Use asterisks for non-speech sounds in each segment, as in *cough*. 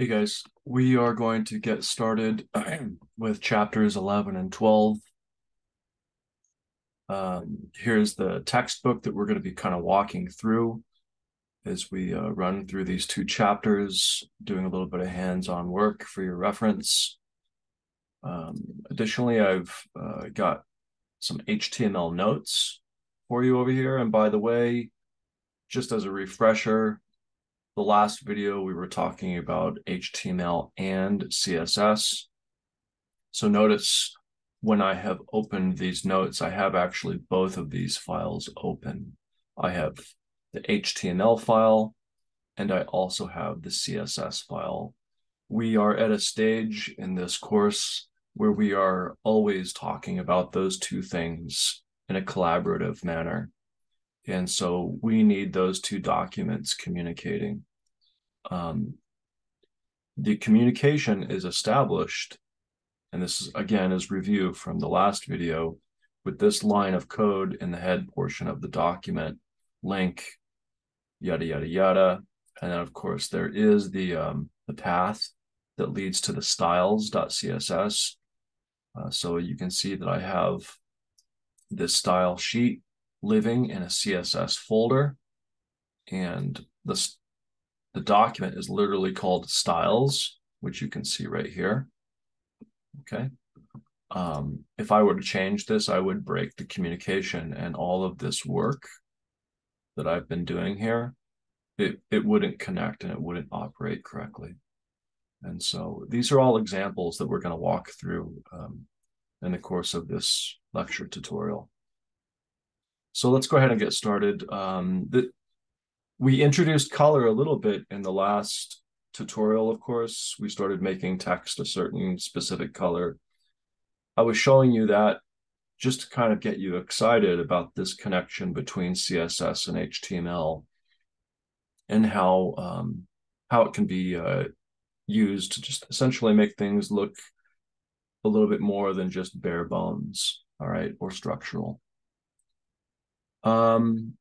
Hey guys, we are going to get started *clears throat* with chapters 11 and 12. Um, here's the textbook that we're going to be kind of walking through as we uh, run through these two chapters, doing a little bit of hands-on work for your reference. Um, additionally, I've uh, got some HTML notes for you over here. And by the way, just as a refresher, the last video we were talking about HTML and CSS. So notice when I have opened these notes, I have actually both of these files open. I have the HTML file and I also have the CSS file. We are at a stage in this course where we are always talking about those two things in a collaborative manner. And so we need those two documents communicating. Um, the communication is established, and this is, again is review from the last video, with this line of code in the head portion of the document, link, yada yada yada, and then of course there is the um, the path that leads to the styles.css. Uh, so you can see that I have this style sheet living in a CSS folder, and the the document is literally called styles, which you can see right here. Okay. Um, if I were to change this, I would break the communication and all of this work that I've been doing here, it, it wouldn't connect and it wouldn't operate correctly. And so these are all examples that we're going to walk through um, in the course of this lecture tutorial. So let's go ahead and get started. Um, the, we introduced color a little bit in the last tutorial, of course. We started making text a certain specific color. I was showing you that just to kind of get you excited about this connection between CSS and HTML and how um, how it can be uh, used to just essentially make things look a little bit more than just bare bones, all right, or structural. Um,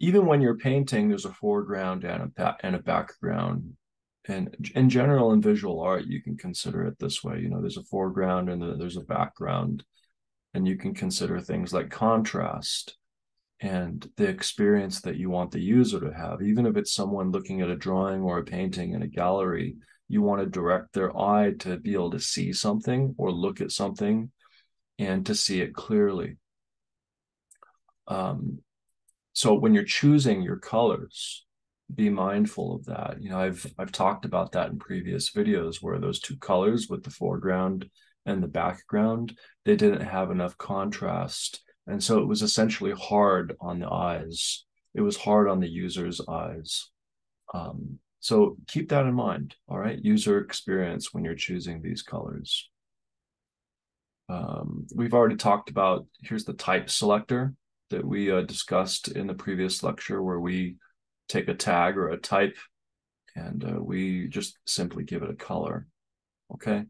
even when you're painting, there's a foreground and a and a background. And in general, in visual art, you can consider it this way. You know, there's a foreground and there's a background, and you can consider things like contrast and the experience that you want the user to have. Even if it's someone looking at a drawing or a painting in a gallery, you want to direct their eye to be able to see something or look at something and to see it clearly. Um, so when you're choosing your colors be mindful of that. You know i've i've talked about that in previous videos where those two colors with the foreground and the background they didn't have enough contrast. And so it was essentially hard on the eyes. It was hard on the user's eyes. Um, so keep that in mind all right? User experience when you're choosing these colors um, we've already talked about here's the type selector that we uh, discussed in the previous lecture where we take a tag or a type and uh, we just simply give it a color. Okay.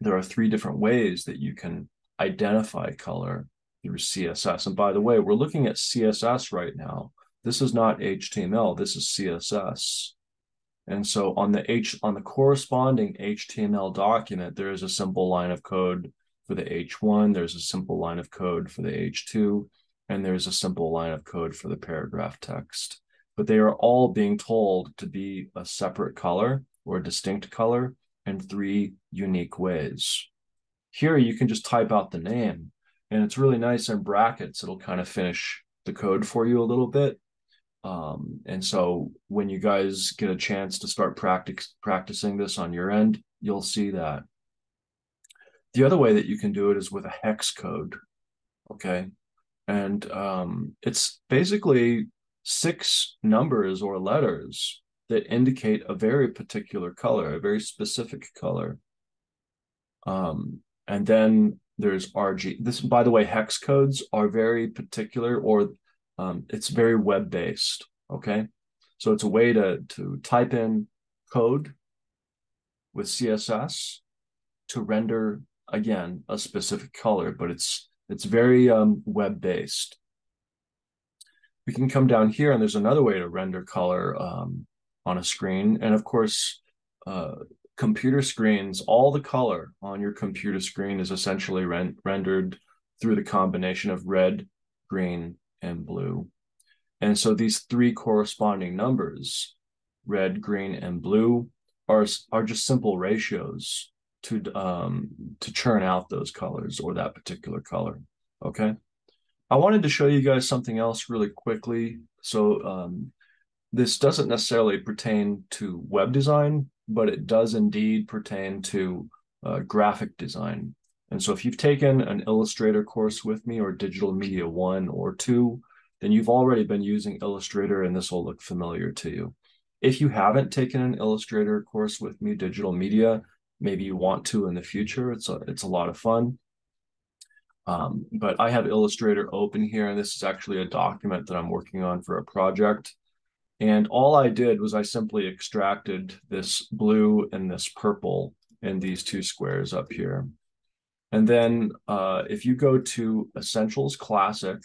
There are three different ways that you can identify color through CSS. And by the way, we're looking at CSS right now. This is not HTML, this is CSS. And so on the H on the corresponding HTML document, there is a simple line of code for the H1, there's a simple line of code for the H2, and there's a simple line of code for the paragraph text. But they are all being told to be a separate color or a distinct color in three unique ways. Here you can just type out the name, and it's really nice in brackets. It'll kind of finish the code for you a little bit. Um, and so when you guys get a chance to start practice, practicing this on your end, you'll see that. The other way that you can do it is with a hex code. Okay. And um, it's basically six numbers or letters that indicate a very particular color, a very specific color. Um, and then there's RG. This, by the way, hex codes are very particular or um, it's very web based. Okay. So it's a way to, to type in code with CSS to render again a specific color, but it's it's very um, web based. we can come down here and there's another way to render color um, on a screen. And of course, uh, computer screens, all the color on your computer screen is essentially ren rendered through the combination of red, green, and blue. And so these three corresponding numbers, red, green, and blue, are, are just simple ratios to um, to churn out those colors or that particular color. Okay. I wanted to show you guys something else really quickly. So um, this doesn't necessarily pertain to web design, but it does indeed pertain to uh, graphic design. And so if you've taken an Illustrator course with me or Digital Media 1 or 2, then you've already been using Illustrator and this will look familiar to you. If you haven't taken an Illustrator course with me, Digital Media, maybe you want to in the future. It's a, it's a lot of fun. Um, but I have Illustrator open here, and this is actually a document that I'm working on for a project. And all I did was I simply extracted this blue and this purple in these two squares up here. And then uh, if you go to Essentials Classic,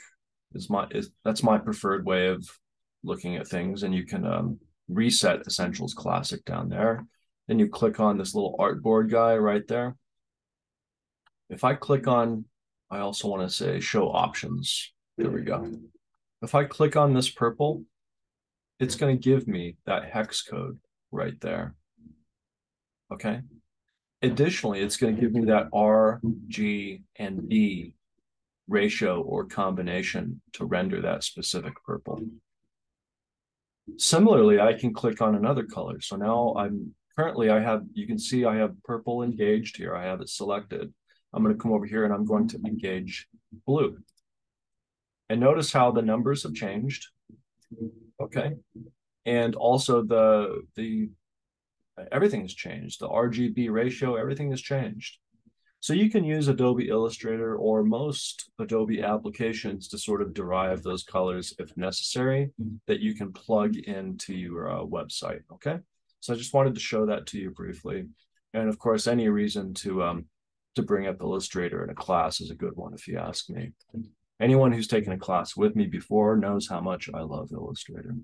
is my is that's my preferred way of looking at things, and you can um, reset Essentials Classic down there. Then you click on this little artboard guy right there. If I click on, I also want to say show options. There we go. If I click on this purple, it's going to give me that hex code right there. Okay. Additionally, it's going to give me that R, G, and B ratio or combination to render that specific purple. Similarly, I can click on another color. So now I'm currently I have, you can see I have purple engaged here. I have it selected. I'm going to come over here and I'm going to engage blue. And notice how the numbers have changed. Okay. And also the the everything has changed. The RGB ratio, everything has changed. So you can use Adobe Illustrator or most Adobe applications to sort of derive those colors if necessary mm-hmm. that you can plug into your uh, website. Okay. So I just wanted to show that to you briefly. And of course, any reason to um, to bring up Illustrator in a class is a good one if you ask me. Anyone who's taken a class with me before knows how much I love Illustrator.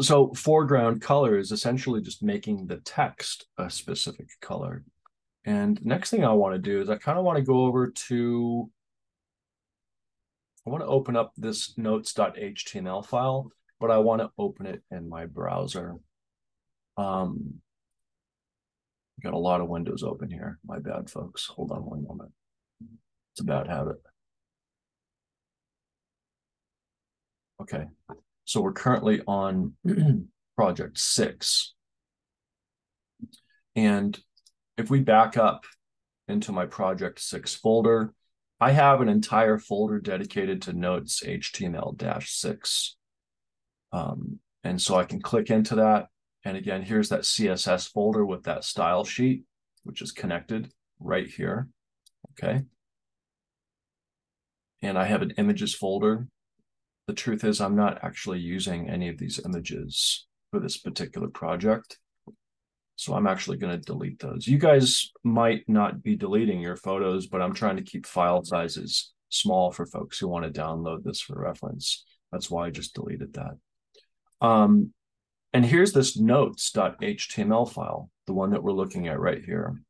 So foreground color is essentially just making the text a specific color. And next thing I want to do is I kind of want to go over to, I want to open up this notes.html file, but I want to open it in my browser. Um, got a lot of windows open here. My bad, folks. Hold on one moment. It's a bad habit. Okay. So we're currently on *clears throat* project six. And if we back up into my project six folder, I have an entire folder dedicated to notes HTML-6. Um, and so I can click into that. And again, here's that CSS folder with that style sheet, which is connected right here. Okay. And I have an images folder the truth is I'm not actually using any of these images for this particular project. So I'm actually going to delete those. You guys might not be deleting your photos, but I'm trying to keep file sizes small for folks who want to download this for reference. That's why I just deleted that. Um, and here's this notes.html file, the one that we're looking at right here.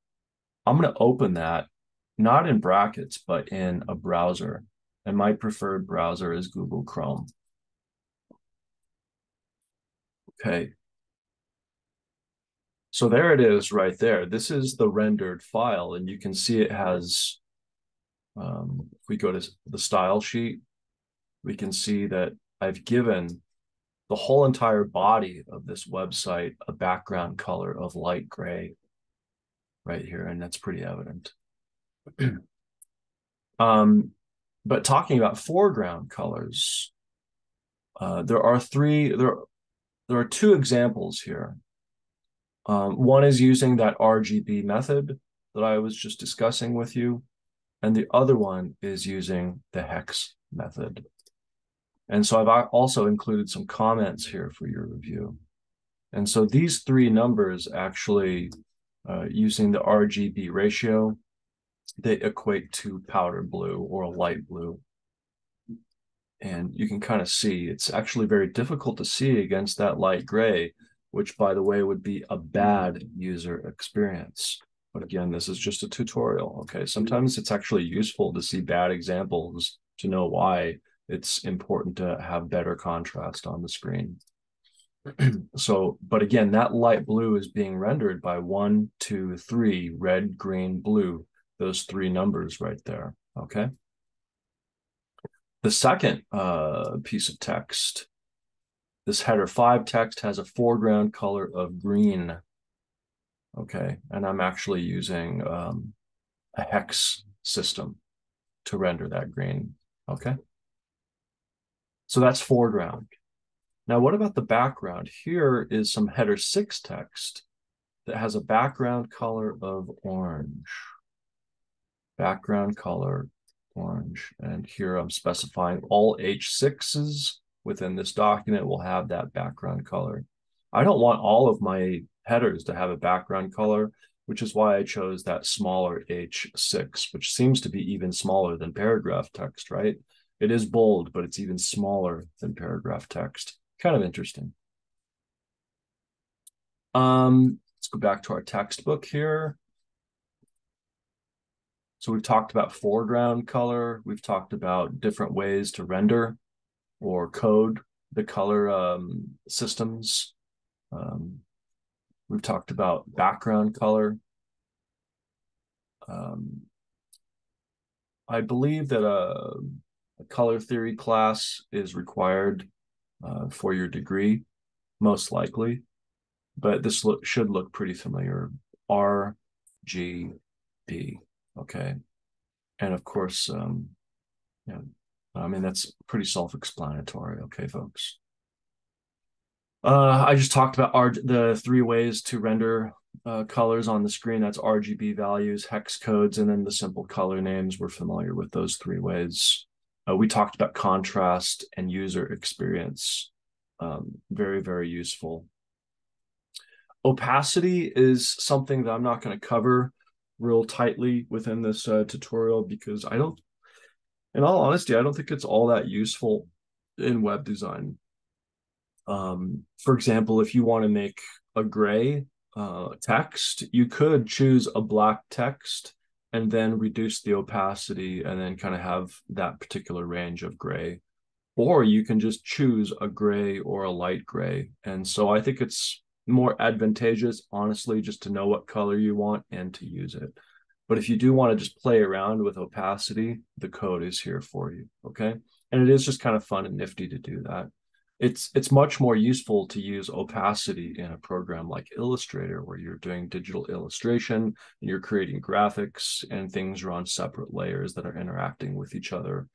I'm going to open that, not in brackets, but in a browser and my preferred browser is Google Chrome. Okay. So there it is right there. This is the rendered file, and you can see it has, um, if we go to the style sheet, we can see that I've given the whole entire body of this website a background color of light gray right here, and that's pretty evident. *clears throat* um, but talking about foreground colors, uh, there are three, there, there are two examples here. Um, one is using that RGB method that I was just discussing with you, and the other one is using the hex method. And so I've also included some comments here for your review. And so these three numbers actually, uh, using the RGB ratio, they equate to powder blue or light blue. and you can kind of see it's actually very difficult to see against that light gray, which by the way would be a bad user experience. But again, this is just a tutorial. Okay. Sometimes it's actually useful to see bad examples to know why it's important to have better contrast on the screen. *clears throat* so, but again, that light blue is being rendered by one, two, three, red, green, blue, those three numbers right there. Okay. The second uh, piece of text, this header five text has a foreground color of green. Okay. And I'm actually using um, a hex system to render that green. Okay. So that's foreground. Now, what about the background? Here is some header six text that has a background color of orange. Background color orange. And here I'm specifying all H6s within this document will have that background color. I don't want all of my headers to have a background color, which is why I chose that smaller H6, which seems to be even smaller than paragraph text, right? It is bold, but it's even smaller than paragraph text. Kind of interesting. Um, let's go back to our textbook here. So we've talked about foreground color. We've talked about different ways to render or code the color um, systems. Um, we've talked about background color. Um, I believe that a a color theory class is required uh, for your degree, most likely, but this look, should look pretty familiar. R, G, B, okay. And of course, um, I mean, that's pretty self-explanatory, okay, folks. Uh, I just talked about the three ways to render uh, colors on the screen. That's RGB values, hex codes, and then the simple color names. We're familiar with those three ways. Uh, we talked about contrast and user experience. Um, very, very useful. Opacity is something that I'm not going to cover real tightly within this uh, tutorial because I don't, in all honesty, I don't think it's all that useful in web design. Um, for example, if you want to make a gray uh, text, you could choose a black text and then reduce the opacity and then kind of have that particular range of gray. Or you can just choose a gray or a light gray. And so I think it's more advantageous, honestly, just to know what color you want and to use it. But if you do want to just play around with opacity, the code is here for you. Okay. And it is just kind of fun and nifty to do that it's it's much more useful to use opacity in a program like Illustrator, where you're doing digital illustration and you're creating graphics and things are on separate layers that are interacting with each other.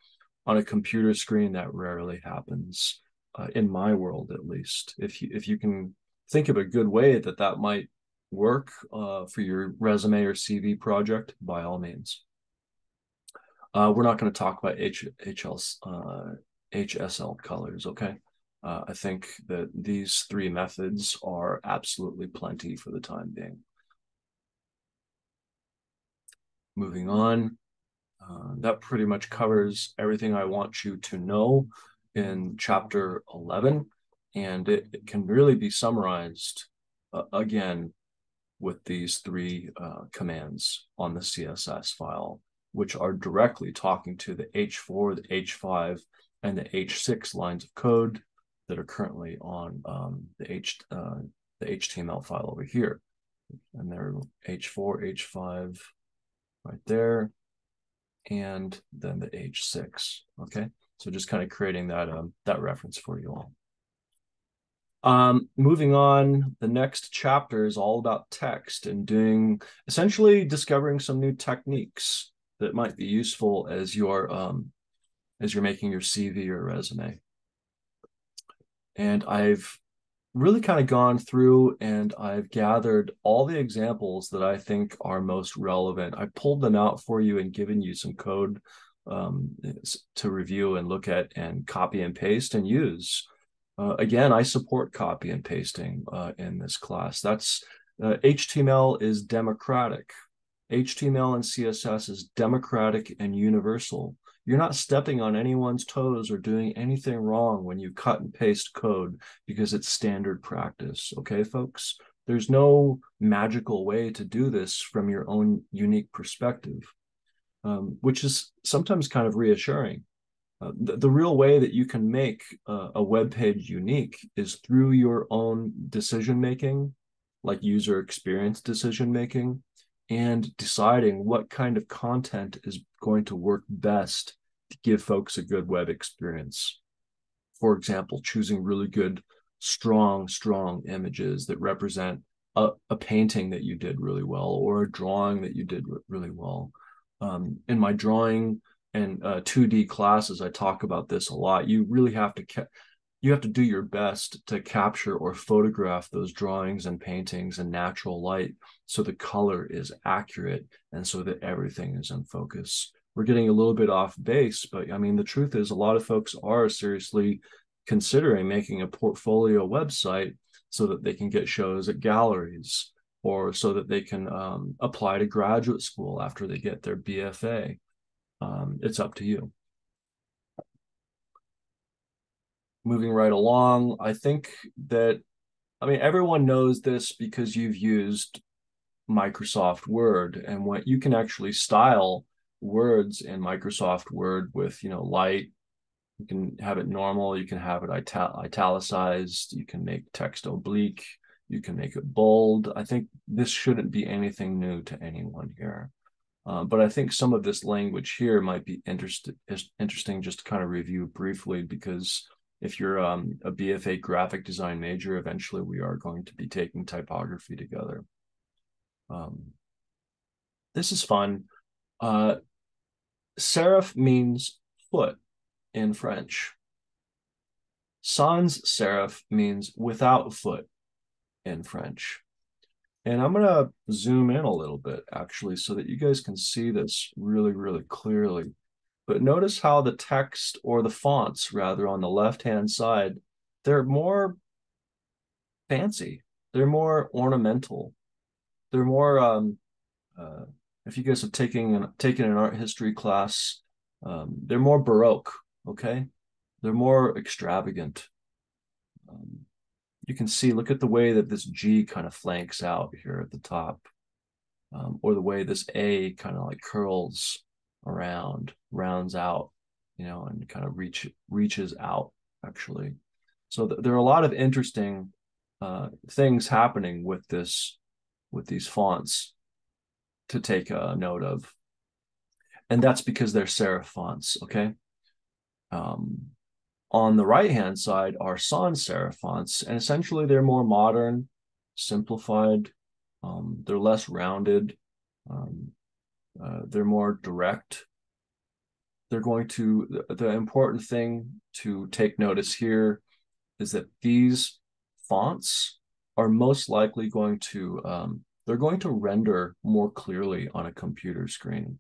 On a computer screen, that rarely happens, uh, in my world at least. If you if you can think of a good way that that might work uh, for your resume or CV project, by all means. Uh, we're not going to talk about H, HL, uh, HSL colors, okay? Uh, I think that these three methods are absolutely plenty for the time being. Moving on, uh, that pretty much covers everything I want you to know in chapter 11. And it, it can really be summarized uh, again with these three uh, commands on the CSS file, which are directly talking to the H4, the H5, and the H6 lines of code that are currently on um, the H uh, the HTML file over here, and they're H4, H5, right there, and then the H6. Okay, so just kind of creating that um, that reference for you all. Um, moving on, the next chapter is all about text and doing essentially discovering some new techniques that might be useful as you're um, as you're making your CV or resume and I've really kind of gone through and I've gathered all the examples that I think are most relevant. I pulled them out for you and given you some code um, to review and look at and copy and paste and use. Uh, again, I support copy and pasting uh, in this class. That's uh, HTML is democratic. HTML and CSS is democratic and universal. You're not stepping on anyone's toes or doing anything wrong when you cut and paste code because it's standard practice. Okay, folks? There's no magical way to do this from your own unique perspective, um, which is sometimes kind of reassuring. Uh, the, the, real way that you can make uh, a web page unique is through your own decision making, like user experience decision making, and deciding what kind of content is going to work best to give folks a good web experience. For example, choosing really good, strong, strong images that represent a, a painting that you did really well or a drawing that you did really well. Um, in my drawing and uh, 2D classes, I talk about this a lot. You really have to ca- you have to do your best to capture or photograph those drawings and paintings in natural light so the color is accurate and so that everything is in focus. We're getting a little bit off base, but I mean, the truth is, a lot of folks are seriously considering making a portfolio website so that they can get shows at galleries or so that they can um, apply to graduate school after they get their BFA. Um, it's up to you. moving right along, I think that, I mean, everyone knows this because you've used Microsoft Word and what you can actually style words in Microsoft Word with, you know, light. You can have it normal. You can have it ital- italicized. You can make text oblique. You can make it bold. I think this shouldn't be anything new to anyone here. Uh, but I think some of this language here might be interest- interesting just to kind of review briefly because if you're um, a BFA graphic design major, eventually we are going to be taking typography together. Um, this is fun. Uh, serif means foot in French. Sans serif means without foot in French. And I'm going to zoom in a little bit actually so that you guys can see this really, really clearly. But notice how the text or the fonts, rather, on the left hand side, they're more fancy. They're more ornamental. They're more. Um, uh, if you guys have taken an, taken an art history class, um, they're more baroque. Okay, they're more extravagant. Um, you can see. Look at the way that this G kind of flanks out here at the top, um, or the way this A kind of like curls around, rounds out, you know, and kind of reach reaches out actually. So th- there are a lot of interesting uh, things happening with this with these fonts to take a note of, and that's because they're serif fonts. Okay. Um, on the right hand side are sans serif fonts, and essentially they're more modern, simplified. Um, they're less rounded. Um, uh, they're more direct. They're going to, the, important thing to take notice here is that these fonts are most likely going to, um, they're going to render more clearly on a computer screen.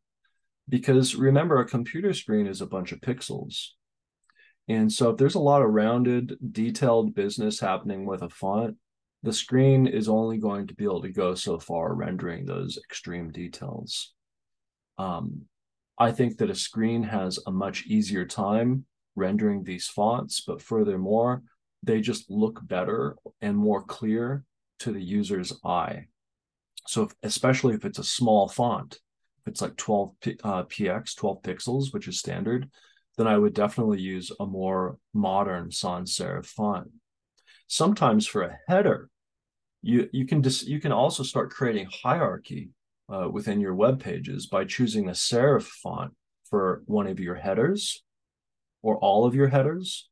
Because remember, a computer screen is a bunch of pixels. And so if there's a lot of rounded, detailed business happening with a font, the screen is only going to be able to go so far rendering those extreme details. Um, I think that a screen has a much easier time rendering these fonts, but furthermore, they just look better and more clear to the user's eye. So, if, especially if it's a small font, if it's like 12 uh, px, 12 pixels, which is standard, then I would definitely use a more modern sans serif font. Sometimes for a header, you you can just you can also start creating hierarchy uh, within your web pages by choosing a serif font for one of your headers or all of your headers.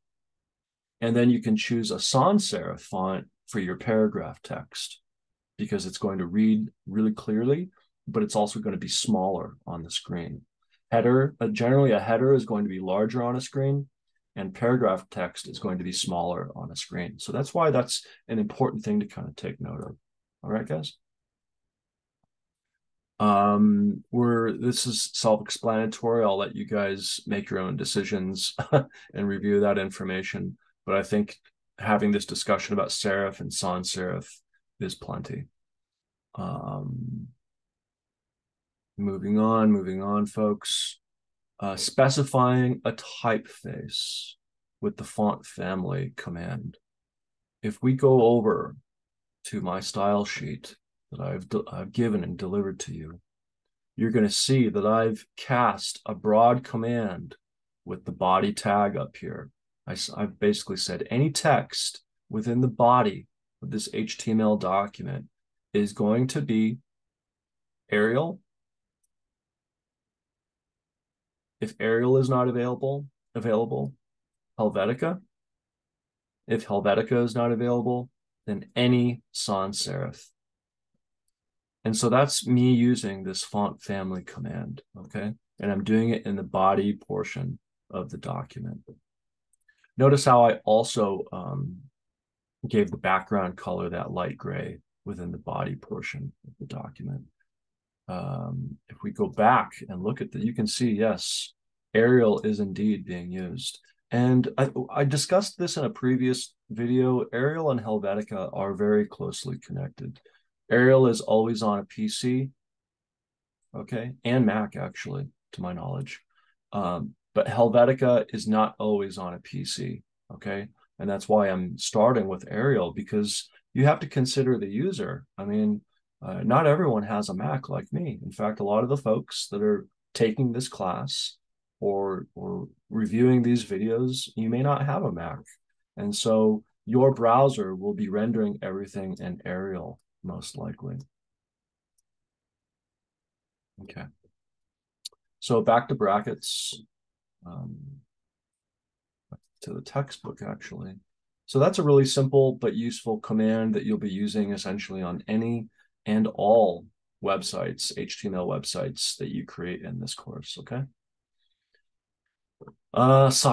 And then you can choose a sans serif font for your paragraph text because it's going to read really clearly, but it's also going to be smaller on the screen. Header, uh, generally, a header is going to be larger on a screen, and paragraph text is going to be smaller on a screen. So that's why that's an important thing to kind of take note of. All right, guys um we're this is self-explanatory i'll let you guys make your own decisions *laughs* and review that information but i think having this discussion about serif and sans serif is plenty um moving on, moving on, folks. Uh, specifying a typeface with the font family command. If we go over to my style sheet that I've, I've given and delivered to you, you're going to see that I've cast a broad command with the body tag up here. I, I've basically said any text within the body of this HTML document is going to be Arial. If Arial is not available, available, Helvetica. If Helvetica is not available, then any sans serif. And so that's me using this font family command, okay? And I'm doing it in the body portion of the document. Notice how I also um, gave the background color that light gray within the body portion of the document. Um, if we go back and look at that, you can see, yes, Arial is indeed being used. And I, I, discussed this in a previous video. Arial and Helvetica are very closely connected. Arial is always on a PC, okay, and Mac actually, to my knowledge. Um, but Helvetica is not always on a PC, okay? And that's why I'm starting with Arial because you have to consider the user. I mean, uh, not everyone has a Mac like me. In fact, a lot of the folks that are taking this class or or reviewing these videos, you may not have a Mac. And so your browser will be rendering everything in Arial most likely. Okay. So back to brackets, um, to the textbook actually. So that's a really simple but useful command that you'll be using essentially on any and all websites, HTML websites that you create in this course, okay? Uh, si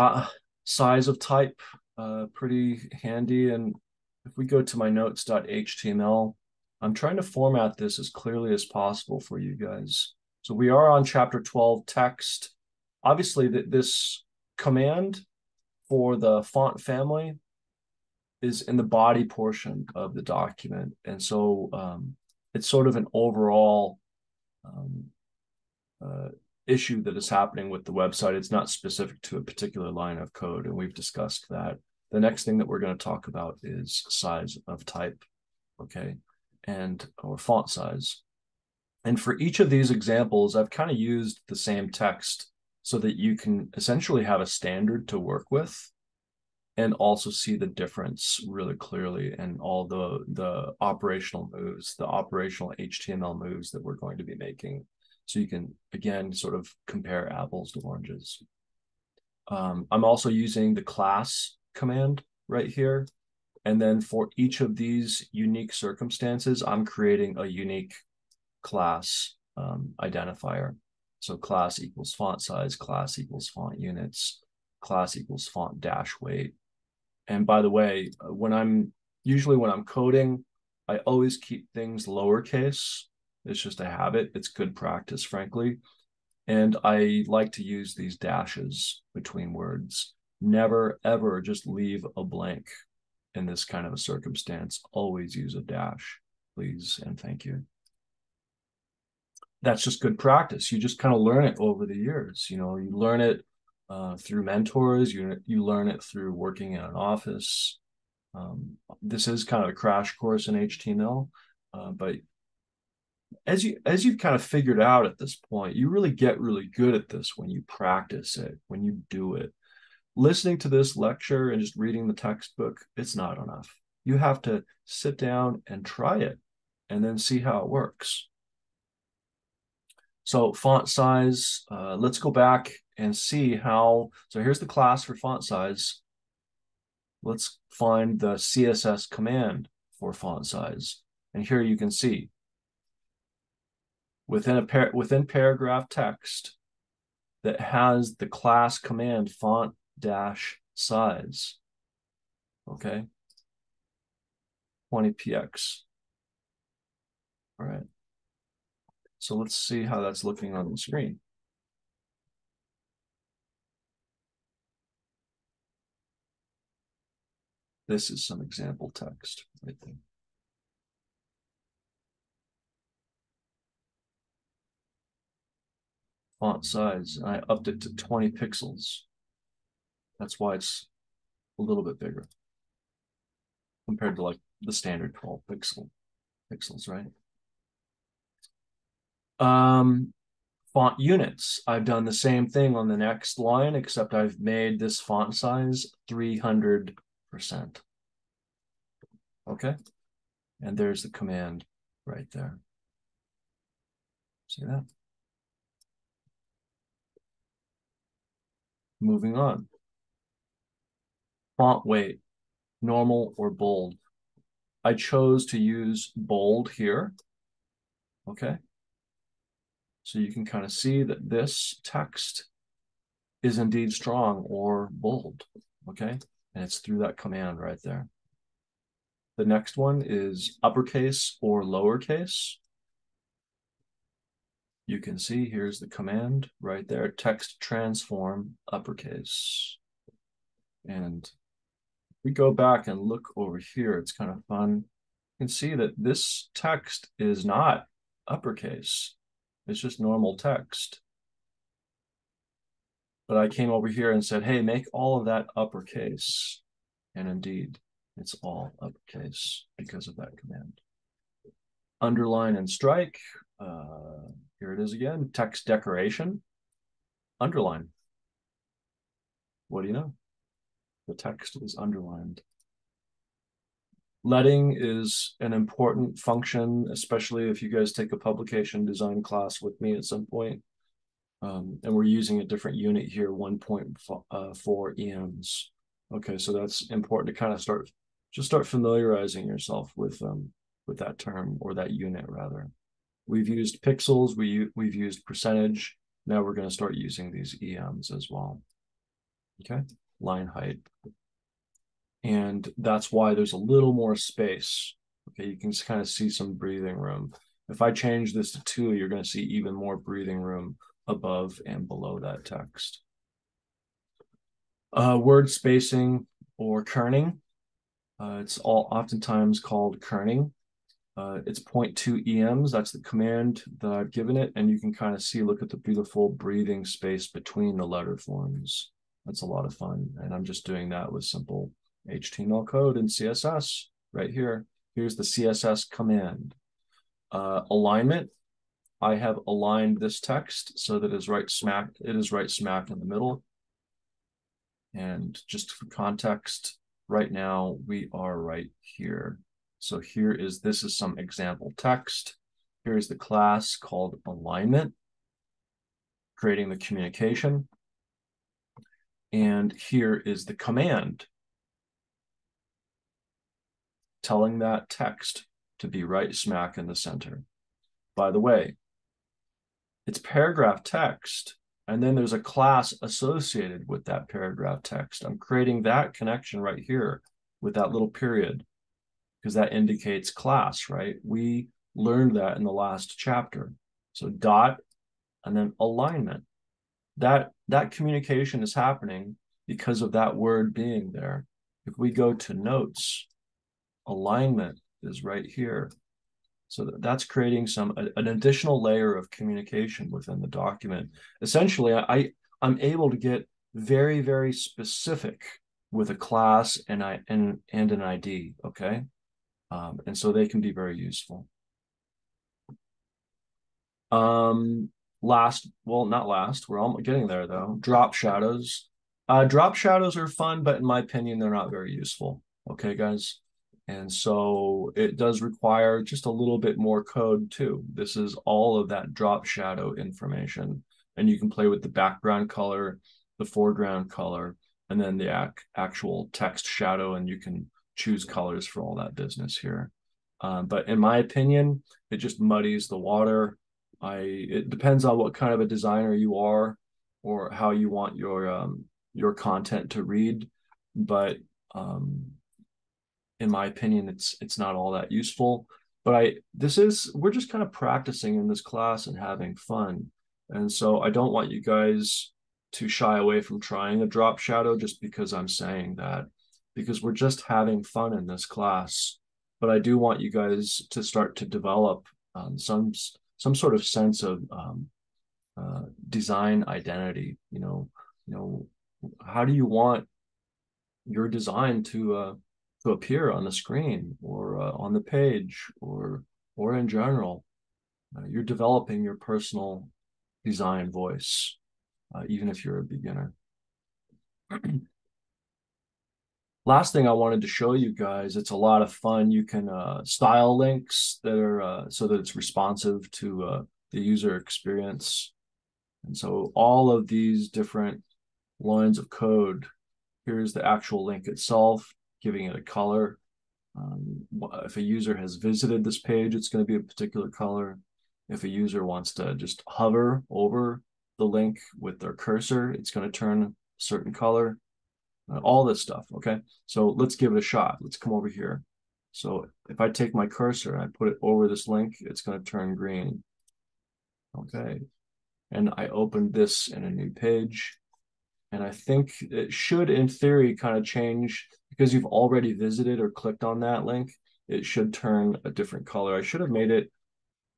size of type, uh, pretty handy. And if we go to my notes.html, I'm trying to format this as clearly as possible for you guys. So we are on chapter 12 text. Obviously, that this command for the font family is in the body portion of the document. And so um, it's sort of an overall um, uh, issue that is happening with the website. It's not specific to a particular line of code. And we've discussed that. The next thing that we're going to talk about is size of type. Okay and or font size. And for each of these examples, I've kind of used the same text so that you can essentially have a standard to work with and also see the difference really clearly and all the the operational moves, the operational HTML moves that we're going to be making. So you can again sort of compare apples to oranges. Um, I'm also using the class command right here and then for each of these unique circumstances, I'm creating a unique class um, identifier. So class equals font size, class equals font units, class equals font dash weight. And by the way, uh, when I'm usually when I'm coding, I always keep things lowercase. It's just a habit. It's good practice, frankly. And I like to use these dashes between words. Never, ever just leave a blank in this kind of a circumstance, always use a dash, please and thank you. That's just good practice. You just kind of learn it over the years. You know, you learn it uh, through mentors. You you learn it through working in an office. Um, this is kind of a crash course in HTML, uh, but as you as you've kind of figured out at this point, you really get really good at this when you practice it, when you do it listening to this lecture and just reading the textbook, it's not enough. You have to sit down and try it and then see how it works. So font size, uh, let's go back and see how, so here's the class for font size. Let's find the CSS command for font size. And here you can see within a par within paragraph text that has the class command font dash size. Okay. 20px. All right. So let's see how that's looking on the screen. This is some example text right there. font size and I upped it to 20 pixels. That's why it's a little bit bigger compared to like the standard 12 pixel pixels, right? Um, font units. I've done the same thing on the next line, except I've made this font size 300%. Okay. And there's the command right there. See that? Moving on. Font weight, normal or bold. I chose to use bold here. Okay. So you can kind of see that this text is indeed strong or bold. Okay. And it's through that command right there. The next one is uppercase or lowercase. You can see here's the command right there, text transform uppercase. And we go back and look over here, it's kind of fun. You can see that this text is not uppercase. It's just normal text. But I came over here and said, hey, make all of that uppercase. And indeed, it's all uppercase because of that command. Underline and strike. Uh, here it is again, text decoration. Underline. What do you know? The text is underlined. Leading is an important function, especially if you guys take a publication design class with me at some point. Um, and we're using a different unit here, 1.4 uh, EMs. Okay, so that's important to kind of start just start familiarizing yourself with um, with that term or that unit rather. We've used pixels, we, we've used percentage. Now we're going to start using these EMs as well. Okay, line height. And that's why there's a little more space. Okay, you can kind of see some breathing room. If I change this to two, you're going to see even more breathing room above and below that text. Uh, word spacing or kerning. Uh, it's all oftentimes called kerning. Uh, it's 0.2 EMs. That's the command that I've given it. And you can kind of see, look at the beautiful breathing space between the letter forms. That's a lot of fun. And I'm just doing that with simple HTML code and CSS right here. Here's the CSS command. Uh, alignment. I have aligned this text so that it is right smack, it is right smack in the middle. And just for context, right now we are right here. So here is, this is some example text. Here is the class called alignment, creating the communication. And here is the command, telling that text to be right smack in the center. By the way, it's paragraph text, and then there's a class associated with that paragraph text. I'm creating that connection right here with that little period because that indicates class, right? We learned that in the last chapter. So dot and then alignment. That that communication is happening because of that word being there. If we go to notes, alignment is right here. So that's creating some an additional layer of communication within the document. Essentially, I I'm able to get very very specific with a class and I and and an ID. Okay, um, and so they can be very useful. Um, last, well, not last. We're almost getting there though. Drop shadows. Uh, drop shadows are fun, but in my opinion, they're not very useful. Okay, guys. And so it does require just a little bit more code too. This is all of that drop shadow information. And you can play with the background color, the foreground color, and then the ac actual text shadow. And you can choose colors for all that business here. Um, but in my opinion, it just muddies the water. I it depends on what kind of a designer you are or how you want your um, your content to read. But um, in my opinion, it's it's not all that useful. But I this is we're just kind of practicing in this class and having fun. And so I don't want you guys to shy away from trying a drop shadow just because I'm saying that, because we're just having fun in this class. But I do want you guys to start to develop um, some some sort of sense of um, uh, design identity. You know, you know, how do you want your design to uh, to appear on the screen or uh, on the page or or in general? Uh, you're developing your personal design voice, uh, even if you're a beginner. *clears throat* Last thing I wanted to show you guys, it's a lot of fun. You can uh, style links that are uh, so that it's responsive to uh, the user experience. And so all of these different lines of code, here's the actual link itself, giving it a color. Um, if a user has visited this page, it's going to be a particular color. If a user wants to just hover over the link with their cursor, it's going to turn a certain color. Uh, all this stuff, okay? So let's give it a shot. Let's come over here. So if I take my cursor and I put it over this link, it's going to turn green. Okay. And I open this in a new page. And I think it should, in theory, kind of change because you've already visited or clicked on that link. It should turn a different color. I should have made it,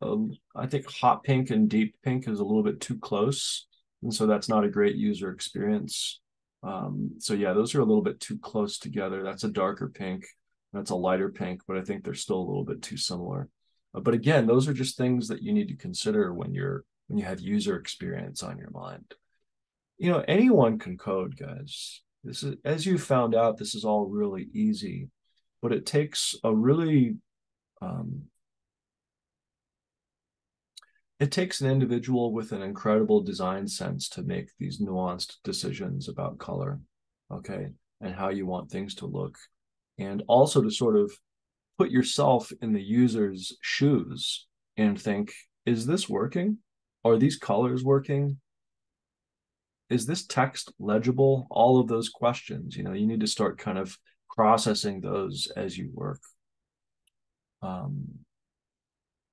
um, I think hot pink and deep pink is a little bit too close. And so that's not a great user experience. Um, so yeah, those are a little bit too close together. That's a darker pink. That's a lighter pink, but I think they're still a little bit too similar. Uh, but again, those are just things that you need to consider when you're when you have user experience on your mind. You know, anyone can code, guys. This is as you found out, this is all really easy, but it takes a really um, it takes an individual with an incredible design sense to make these nuanced decisions about color, okay, and how you want things to look, and also to sort of put yourself in the user's shoes and think, is this working? Are these colors working? Is this text legible? All of those questions, you know, you need to start kind of processing those as you work. Um,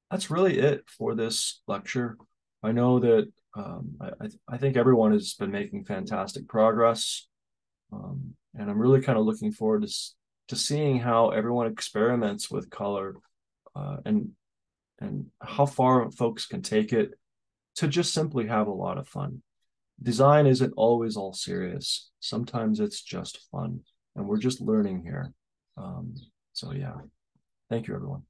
that's really it for this lecture. I know that um, I, I think everyone has been making fantastic progress. Um, and I'm really kind of looking forward to, to seeing how everyone experiments with color uh, and and how far folks can take it to just simply have a lot of fun. Design isn't always all serious. Sometimes it's just fun, and we're just learning here. Um, so yeah, thank you, everyone.